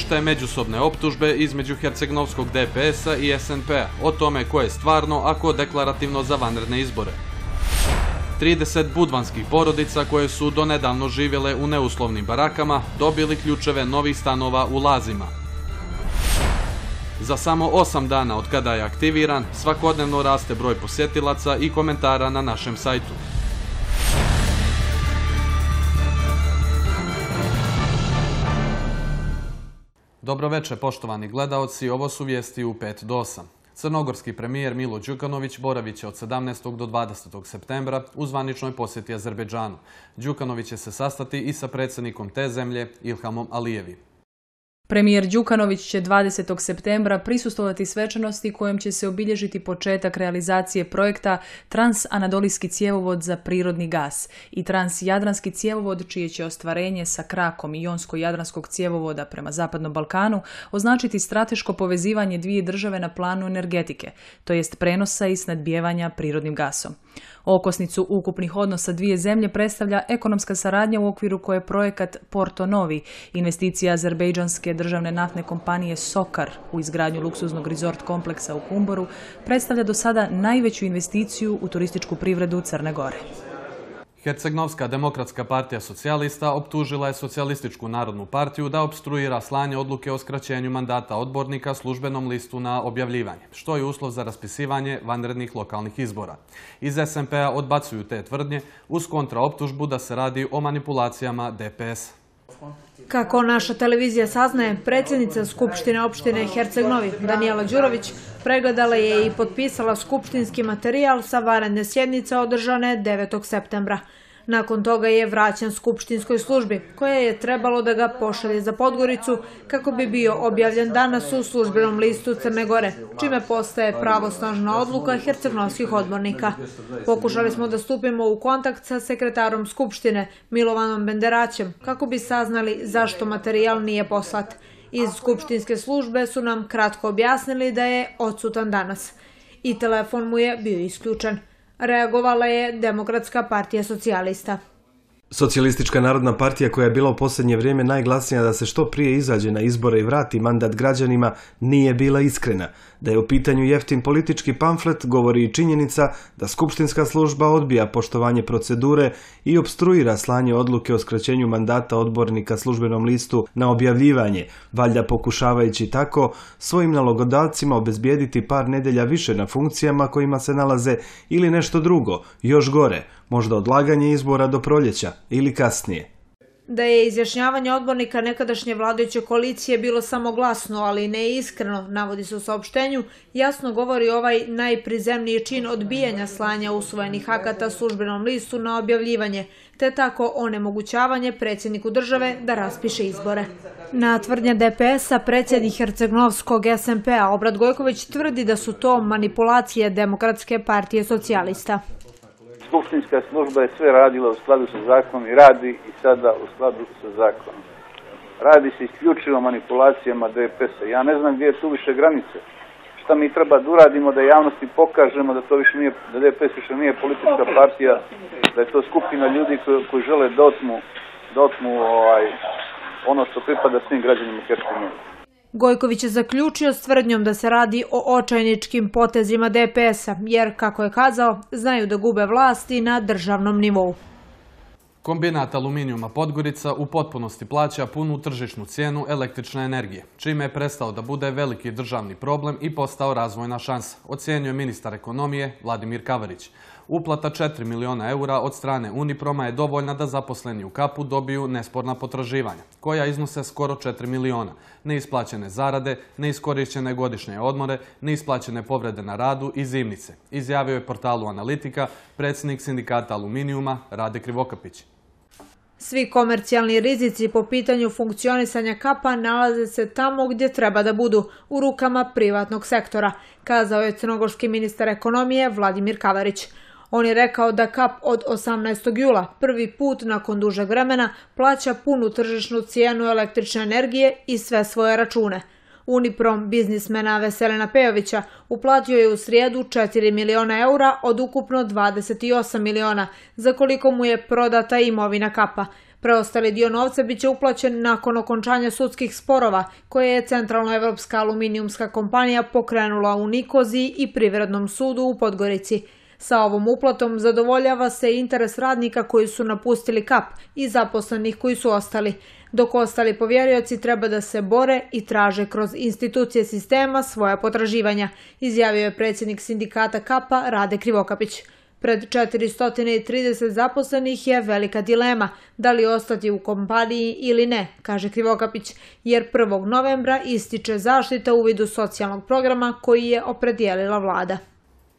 pljušte međusobne optužbe između Hercegnovskog DPS-a i SNP-a o tome ko je stvarno, a ko deklarativno za vanredne izbore. 30 budvanskih porodica koje su donedavno živjele u neuslovnim barakama dobili ključeve novih stanova u Lazima. Za samo 8 dana od kada je aktiviran, svakodnevno raste broj posjetilaca i komentara na našem sajtu. Dobro večer, poštovani gledaoci, ovo su vijesti u 5 do 8. Crnogorski premijer Milo Đukanović boravit će od 17. do 20. septembra u zvaničnoj posjeti Azerbejdžanu. Đukanović će se sastati i sa predsjednikom te zemlje Ilhamom Alijevi. Premijer Đukanović će 20. septembra prisustovati svečanosti kojom će se obilježiti početak realizacije projekta Trans-Anadolijski cjevovod za prirodni gas i Trans-Jadranski cjevovod čije će ostvarenje sa krakom Jonsko-Jadranskog cjevovoda prema Zapadnom Balkanu označiti strateško povezivanje dvije države na planu energetike, to jest prenosa i snadbijevanja prirodnim gasom. Okosnicu ukupnih odnosa dvije zemlje predstavlja ekonomska saradnja u okviru koje je projekat Porto Novi, investicija azerbejdžanske državne naftne kompanije Sokar u izgradnju luksuznog resort kompleksa u Kumboru, predstavlja do sada najveću investiciju u turističku privredu Crne Gore. Hercegnovska demokratska partija socijalista optužila je socijalističku narodnu partiju da obstruira slanje odluke o skraćenju mandata odbornika službenom listu na objavljivanje, što je uslov za raspisivanje vanrednih lokalnih izbora. Iz SMP-a odbacuju te tvrdnje uz kontraoptužbu da se radi o manipulacijama DPS. Kako naša televizija saznaje, predsjednica Skupštine opštine Herceg-Novi, Danijela Đurović, pregledala je i potpisala skupštinski materijal sa vanredne sjednice održane 9. septembra. Nakon toga je vraćan skupštinskoj službi, koja je trebalo da ga pošalje za Podgoricu kako bi bio objavljen danas u službenom listu Crne Gore, čime postaje pravosnažna odluka hercegnovskih odbornika. Pokušali smo da stupimo u kontakt sa sekretarom Skupštine, Milovanom Benderaćem, kako bi saznali zašto materijal nije poslat. Iz skupštinske službe su nam kratko objasnili da je odsutan danas. I telefon mu je bio isključen reagovala je Demokratska partija socijalista. Socijalistička narodna partija koja je bila u posljednje vrijeme najglasnija da se što prije izađe na izbore i vrati mandat građanima nije bila iskrena. Da je u pitanju jeftin politički pamflet govori i činjenica da skupštinska služba odbija poštovanje procedure i obstruira slanje odluke o skraćenju mandata odbornika službenom listu na objavljivanje, valjda pokušavajući tako svojim nalogodavcima obezbijediti par nedelja više na funkcijama kojima se nalaze ili nešto drugo, još gore, možda odlaganje izbora do proljeća ili kasnije. Da je izjašnjavanje odbornika nekadašnje vladajuće koalicije bilo samo glasno, ali ne iskreno, navodi se u saopštenju, jasno govori ovaj najprizemniji čin odbijanja slanja usvojenih akata službenom listu na objavljivanje, te tako onemogućavanje predsjedniku države da raspiše izbore. Na tvrdnje DPS-a predsjednik Hercegnovskog SMP-a Obrad Gojković tvrdi da su to manipulacije Demokratske partije socijalista skupštinska služba je sve radila u skladu sa zakonom i radi i sada u skladu sa zakonom. Radi se isključivo manipulacijama DPS-a. Ja ne znam gdje je tu više granice. Šta mi treba da uradimo da javnosti pokažemo da to više nije, da DPS više nije politička partija, da je to skupina ljudi koji, žele da otmu, da otmu ovaj, ono što pripada svim građanima Hercegovine. Gojković je zaključio s tvrdnjom da se radi o očajničkim potezima DPS-a, jer, kako je kazao, znaju da gube vlasti na državnom nivou. Kombinat aluminijuma Podgorica u potpunosti plaća punu tržišnu cijenu električne energije, čime je prestao da bude veliki državni problem i postao razvojna šansa, ocjenjuje ministar ekonomije Vladimir Kavarić. Uplata 4 miliona eura od strane Uniproma je dovoljna da zaposleni u kapu dobiju nesporna potraživanja, koja iznose skoro 4 miliona. Neisplaćene zarade, neiskorišćene godišnje odmore, neisplaćene povrede na radu i zimnice, izjavio je portalu Analitika predsjednik sindikata aluminijuma Rade Krivokapić. Svi komercijalni rizici po pitanju funkcionisanja kapa nalaze se tamo gdje treba da budu, u rukama privatnog sektora, kazao je crnogorski ministar ekonomije Vladimir Kavarić. On je rekao da KAP od 18. jula, prvi put nakon dužeg vremena, plaća punu tržišnu cijenu električne energije i sve svoje račune. Uniprom biznismena Veselena Pejovića uplatio je u srijedu 4 miliona eura od ukupno 28 miliona, za koliko mu je prodata imovina kapa. Preostali dio novca biće uplaćen nakon okončanja sudskih sporova koje je Centralno Evropska aluminijumska kompanija pokrenula u Nikoziji i Privrednom sudu u Podgorici. Sa ovom uplatom zadovoljava se interes radnika koji su napustili kap i zaposlenih koji su ostali, dok ostali povjerioci treba da se bore i traže kroz institucije sistema svoja potraživanja, izjavio je predsjednik sindikata kapa Rade Krivokapić. Pred 430 zaposlenih je velika dilema da li ostati u kompaniji ili ne, kaže Krivokapić, jer 1. novembra ističe zaštita u vidu socijalnog programa koji je opredijelila vlada.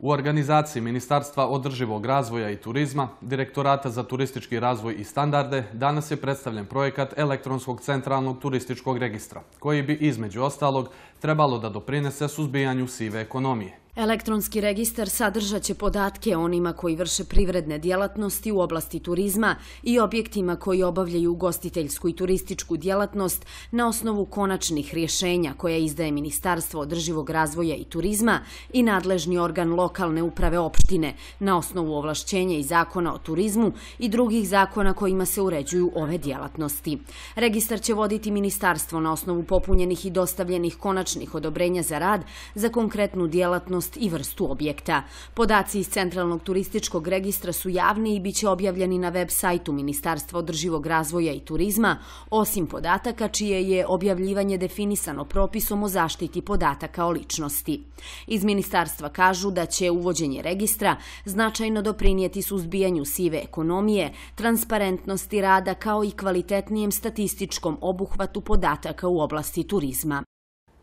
U organizaciji Ministarstva održivog razvoja i turizma, Direktorata za turistički razvoj i standarde, danas je predstavljen projekat elektronskog centralnog turističkog registra, koji bi između ostalog trebalo da doprinese suzbijanju sive ekonomije. Elektronski registar sadržat će podatke onima koji vrše privredne djelatnosti u oblasti turizma i objektima koji obavljaju ugostiteljsku i turističku djelatnost na osnovu konačnih rješenja koje izdaje Ministarstvo održivog razvoja i turizma i nadležni organ lokalne uprave opštine na osnovu ovlašćenja i zakona o turizmu i drugih zakona kojima se uređuju ove djelatnosti. Registar će voditi Ministarstvo na osnovu popunjenih i dostavljenih konačnih odobrenja za rad za konkretnu djelatnost i vrstu objekta. Podaci iz Centralnog turističkog registra su javni i bit će objavljeni na web sajtu Ministarstva održivog razvoja i turizma, osim podataka čije je objavljivanje definisano propisom o zaštiti podataka o ličnosti. Iz ministarstva kažu da će uvođenje registra značajno doprinijeti suzbijanju sive ekonomije, transparentnosti rada kao i kvalitetnijem statističkom obuhvatu podataka u oblasti turizma.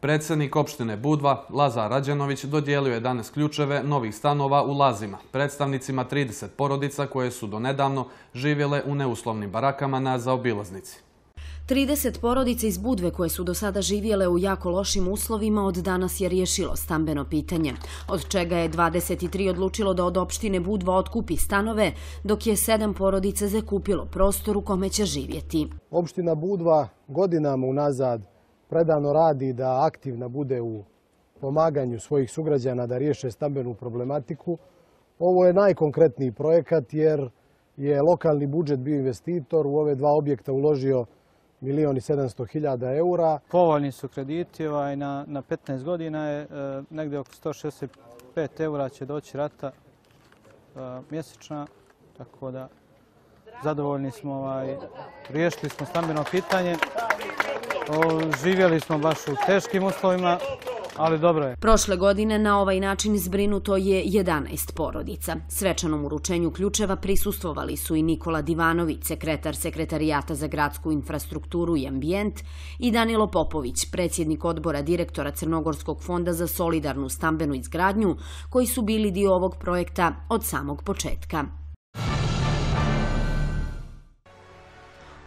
Predsjednik opštine Budva, Lazar Rađanović, dodijelio je danas ključeve novih stanova u Lazima, predstavnicima 30 porodica koje su donedavno živjele u neuslovnim barakama na zaobilaznici. 30 porodica iz Budve koje su do sada živjele u jako lošim uslovima od danas je riješilo stambeno pitanje, od čega je 23 odlučilo da od opštine Budva otkupi stanove, dok je 7 porodica zakupilo prostor u kome će živjeti. Opština Budva godinama unazad predano radi da aktivna bude u pomaganju svojih sugrađana da riješe stambenu problematiku. Ovo je najkonkretniji projekat jer je lokalni budžet bio investitor, u ove dva objekta uložio milijon i sedamsto hiljada eura. Povoljni su krediti, ovaj, na, na 15 godina je e, negdje oko 165 eura će doći rata e, mjesečna, tako da zadovoljni smo, ovaj, riješili smo stambeno pitanje. Živjeli smo baš u teškim uslovima, ali dobro je. Prošle godine na ovaj način zbrinuto je 11 porodica. Svečanom uručenju ključeva prisustvovali su i Nikola Divanović, sekretar Sekretarijata za gradsku infrastrukturu i ambijent, i Danilo Popović, predsjednik odbora direktora Crnogorskog fonda za solidarnu stambenu izgradnju, koji su bili dio ovog projekta od samog početka.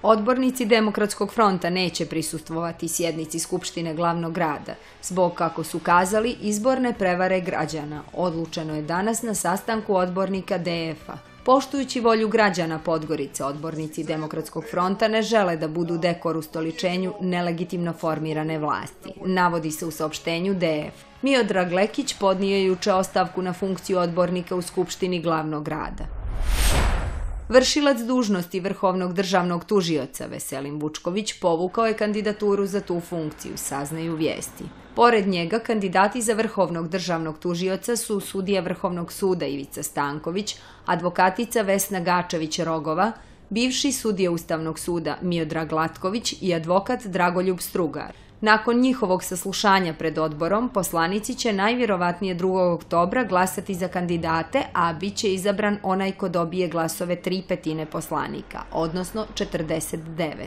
Odbornici Demokratskog fronta neće prisustvovati sjednici Skupštine glavnog grada, zbog, kako su kazali, izborne prevare građana. Odlučeno je danas na sastanku odbornika DF-a. Poštujući volju građana Podgorice, odbornici Demokratskog fronta ne žele da budu dekor u stoličenju nelegitimno formirane vlasti. Navodi se u saopštenju DF. Miodrag Lekić podnio je juče ostavku na funkciju odbornika u Skupštini glavnog grada. Vršilac dužnosti Vrhovnog državnog tužioca Veselin Vučković povukao je kandidaturu za tu funkciju, saznaju vijesti. Pored njega, kandidati za Vrhovnog državnog tužioca su sudija Vrhovnog suda Ivica Stanković, advokatica Vesna Gačević-Rogova, bivši sudija Ustavnog suda Miodrag Latković i advokat Dragoljub Strugar. Nakon njihovog saslušanja pred odborom, poslanici će najvjerovatnije 2. oktobra glasati za kandidate, a bit će izabran onaj ko dobije glasove tri petine poslanika, odnosno 49.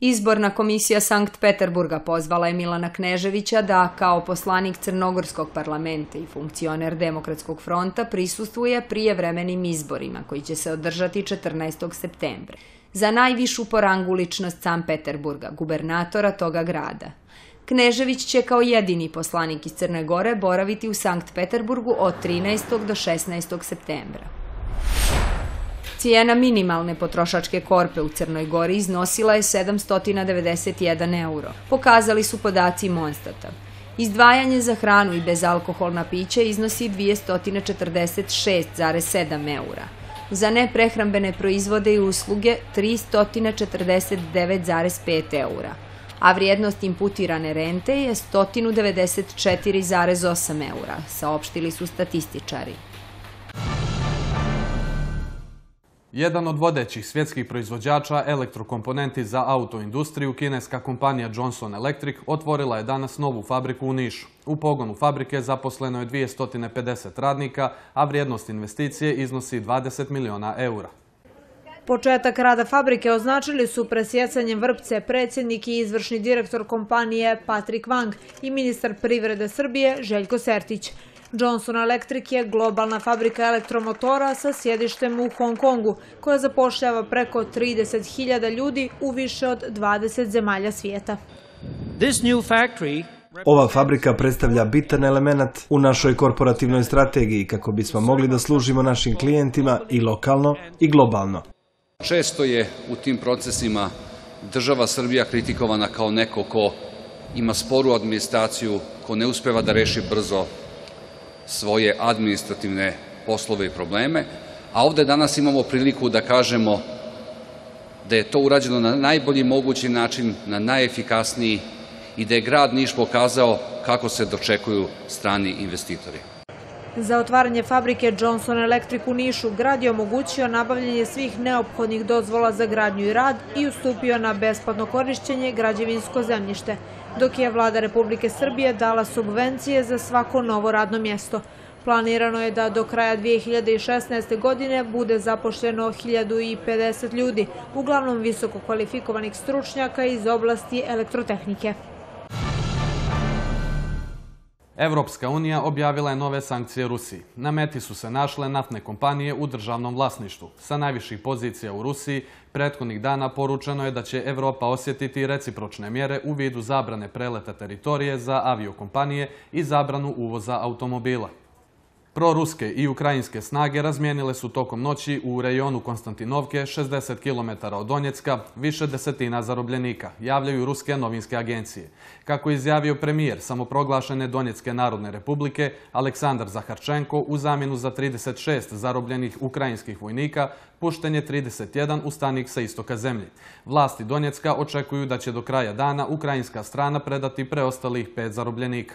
Izborna komisija Sankt Peterburga pozvala je Milana Kneževića da kao poslanik Crnogorskog parlamenta i funkcioner Demokratskog fronta prisustvuje prijevremenim izborima koji će se održati 14. septembra za najvišu po rangu ličnost San Peterburga, gubernatora toga grada. Knežević će kao jedini poslanik iz Crne Gore boraviti u Sankt Peterburgu od 13. do 16. septembra. Cijena minimalne potrošačke korpe u Crnoj Gori iznosila je 791 euro, pokazali su podaci Monstata. Izdvajanje za hranu i bezalkoholna pića iznosi 246,7 eura. Za neprehrambene proizvode i usluge 349,5 eura, a vrijednost imputirane rente je 194,8 eura, saopštili su statističari. Jedan od vodećih svjetskih proizvođača elektrokomponenti za autoindustriju, kineska kompanija Johnson Electric, otvorila je danas novu fabriku u Nišu. U pogonu fabrike zaposleno je 250 radnika, a vrijednost investicije iznosi 20 miliona eura. Početak rada fabrike označili su presjecanjem vrpce predsjednik i izvršni direktor kompanije Patrik Wang i ministar privrede Srbije Željko Sertić. Johnson Electric je globalna fabrika elektromotora sa sjedištem u Hong Kongu, koja zapošljava preko 30.000 ljudi u više od 20 zemalja svijeta. Ova fabrika predstavlja bitan element u našoj korporativnoj strategiji kako bismo mogli da služimo našim klijentima i lokalno i globalno. Često je u tim procesima država Srbija kritikovana kao neko ko ima sporu administraciju, ko ne uspeva da reši brzo svoje administrativne poslove i probleme, a ovde danas imamo priliku da kažemo da je to urađeno na najbolji mogući način, na najefikasniji i da je grad Niš pokazao kako se dočekuju strani investitori. Za otvaranje fabrike Johnson Electric u Nišu grad je omogućio nabavljanje svih neophodnih dozvola za gradnju i rad i ustupio na besplatno korišćenje građevinsko zemljište, dok je vlada Republike Srbije dala subvencije za svako novo radno mjesto. Planirano je da do kraja 2016. godine bude zapošljeno 1050 ljudi, uglavnom visoko kvalifikovanih stručnjaka iz oblasti elektrotehnike. Evropska unija objavila je nove sankcije Rusiji. Na meti su se našle naftne kompanije u državnom vlasništvu. Sa najviših pozicija u Rusiji prethodnih dana poručeno je da će Evropa osjetiti recipročne mjere u vidu zabrane preleta teritorije za aviokompanije i zabranu uvoza automobila. Proruske i ukrajinske snage razmijenile su tokom noći u rejonu Konstantinovke, 60 km od Donjecka, više desetina zarobljenika, javljaju ruske novinske agencije. Kako je izjavio premijer samoproglašene Donjecke narodne republike, Aleksandar Zaharčenko, u zamjenu za 36 zarobljenih ukrajinskih vojnika, pušten je 31 u stanik sa istoka zemlje. Vlasti Donjecka očekuju da će do kraja dana ukrajinska strana predati preostalih pet zarobljenika.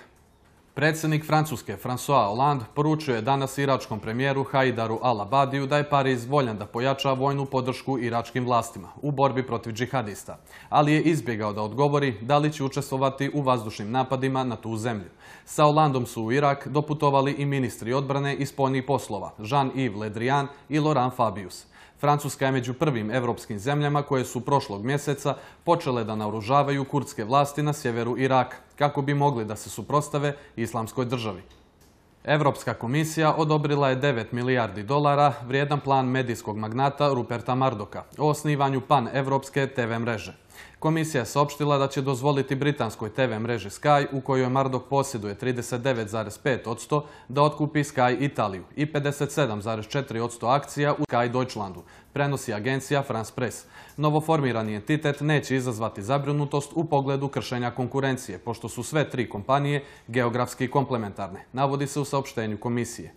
Predsjednik Francuske François Hollande poručio je danas iračkom premijeru Haidaru al-Abadiju da je Pariz voljan da pojača vojnu podršku iračkim vlastima u borbi protiv džihadista, ali je izbjegao da odgovori da li će učestvovati u vazdušnim napadima na tu zemlju. Sa Hollandom su u Irak doputovali i ministri odbrane i spoljnih poslova Jean-Yves Le Drian i Laurent Fabius. Francuska je među prvim evropskim zemljama koje su prošlog mjeseca počele da naoružavaju kurdske vlasti na sjeveru Iraka, kako bi mogli da se suprostave islamskoj državi. Evropska komisija odobrila je 9 milijardi dolara vrijedan plan medijskog magnata Ruperta Mardoka o osnivanju pan-evropske TV mreže. Komisija je saopštila da će dozvoliti britanskoj TV mreži Sky, u kojoj Mardok posjeduje 39,5% da otkupi Sky Italiju i 57,4% akcija u Sky Deutschlandu, prenosi agencija France Press. Novoformirani entitet neće izazvati zabrinutost u pogledu kršenja konkurencije, pošto su sve tri kompanije geografski komplementarne, navodi se u saopštenju komisije.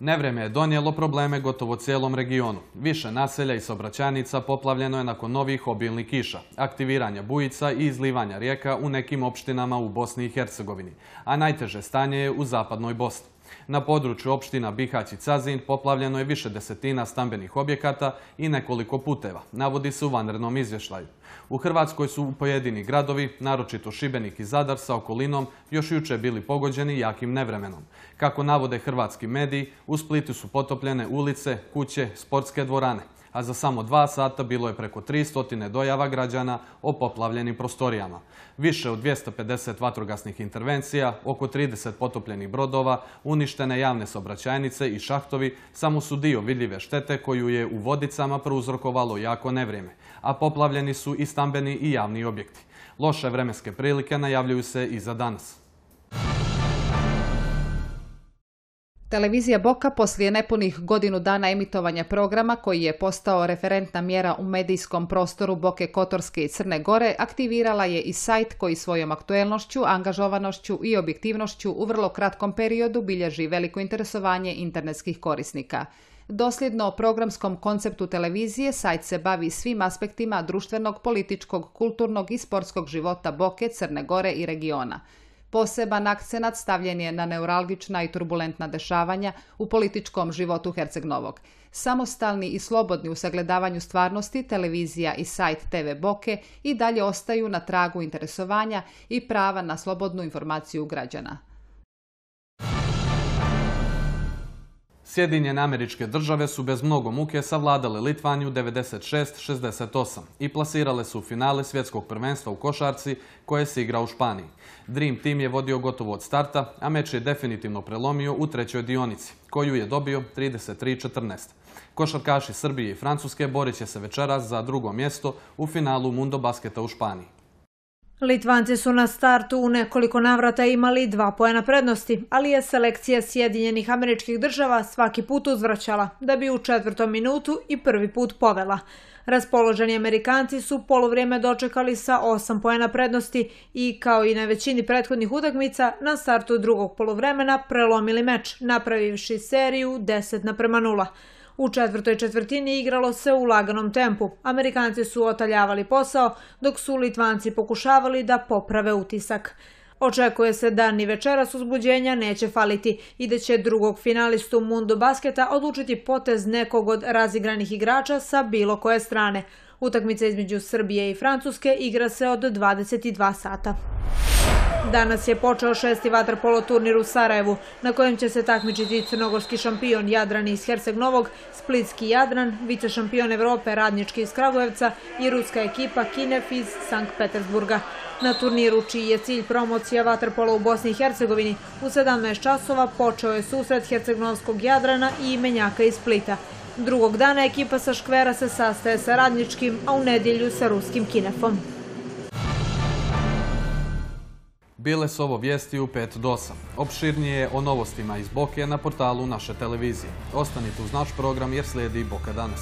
Nevreme je donijelo probleme gotovo cijelom regionu. Više naselja i saobraćajnica poplavljeno je nakon novih obilnih kiša, aktiviranja bujica i izlivanja rijeka u nekim opštinama u Bosni i Hercegovini, a najteže stanje je u zapadnoj Bosni. Na području opština Bihać i Cazin poplavljeno je više desetina stambenih objekata i nekoliko puteva, navodi se u vanrednom izvještaju. U Hrvatskoj su pojedini gradovi, naročito Šibenik i Zadar sa okolinom, još juče bili pogođeni jakim nevremenom. Kako navode hrvatski mediji, u Splitu su potopljene ulice, kuće, sportske dvorane a za samo dva sata bilo je preko 300 dojava građana o poplavljenim prostorijama. Više od 250 vatrogasnih intervencija, oko 30 potopljenih brodova, uništene javne saobraćajnice i šahtovi samo su dio vidljive štete koju je u Vodicama prouzrokovalo jako nevrijeme, a poplavljeni su i stambeni i javni objekti. Loše vremenske prilike najavljuju se i za danas. Televizija Boka poslije nepunih godinu dana emitovanja programa koji je postao referentna mjera u medijskom prostoru Boke Kotorske i Crne Gore aktivirala je i sajt koji svojom aktuelnošću, angažovanošću i objektivnošću u vrlo kratkom periodu bilježi veliko interesovanje internetskih korisnika. Dosljedno programskom konceptu televizije, sajt se bavi svim aspektima društvenog, političkog, kulturnog i sportskog života Boke, Crne Gore i regiona. Poseban akcenat stavljen je na neuralgična i turbulentna dešavanja u političkom životu Herceg Novog. Samostalni i slobodni u sagledavanju stvarnosti, televizija i sajt TV Boke i dalje ostaju na tragu interesovanja i prava na slobodnu informaciju građana. Sjedinjene američke države su bez mnogo muke savladale Litvaniju 96-68 i plasirale su u finale svjetskog prvenstva u košarci koje se igra u Španiji. Dream Team je vodio gotovo od starta, a meč je definitivno prelomio u trećoj dionici, koju je dobio 33-14. Košarkaši Srbije i Francuske borit će se večeras za drugo mjesto u finalu Mundo Basketa u Španiji. Litvanci su na startu u nekoliko navrata imali dva pojena prednosti, ali je selekcija Sjedinjenih američkih država svaki put uzvraćala, da bi u četvrtom minutu i prvi put povela. Raspoloženi Amerikanci su polovrijeme dočekali sa osam pojena prednosti i, kao i na većini prethodnih utakmica, na startu drugog polovremena prelomili meč, napravivši seriju 10 naprema 0. U četvrtoj četvrtini igralo se u laganom tempu. Amerikanci su otaljavali posao, dok su Litvanci pokušavali da poprave utisak. Očekuje se da ni večeras uzbuđenja neće faliti i da će drugog finalistu Mundo Basketa odlučiti potez nekog od razigranih igrača sa bilo koje strane. Utakmica između Srbije i Francuske igra se od 22 sata. Danas je počeo šesti vaterpolo turnir u Sarajevu, na kojem će se takmičiti crnogorski šampion Jadran iz Herceg Novog, splitski Jadran, vice šampion Evrope Radnički iz Kragujevca i ruska ekipa Kinef iz Sankt Petersburga. Na turniru, čiji je cilj promocija vaterpola u Bosni i Hercegovini, u 17 časova počeo je susret Hercegnovskog Jadrana i imenjaka iz Splita. Drugog dana ekipa sa Škvera se sastaje sa Radničkim, a u nedjelju sa ruskim Kinefom. Bile su ovo vijesti u 5 do 8. Opširnije o novostima iz Boke na portalu naše televizije. Ostanite uz naš program jer slijedi Boka danas.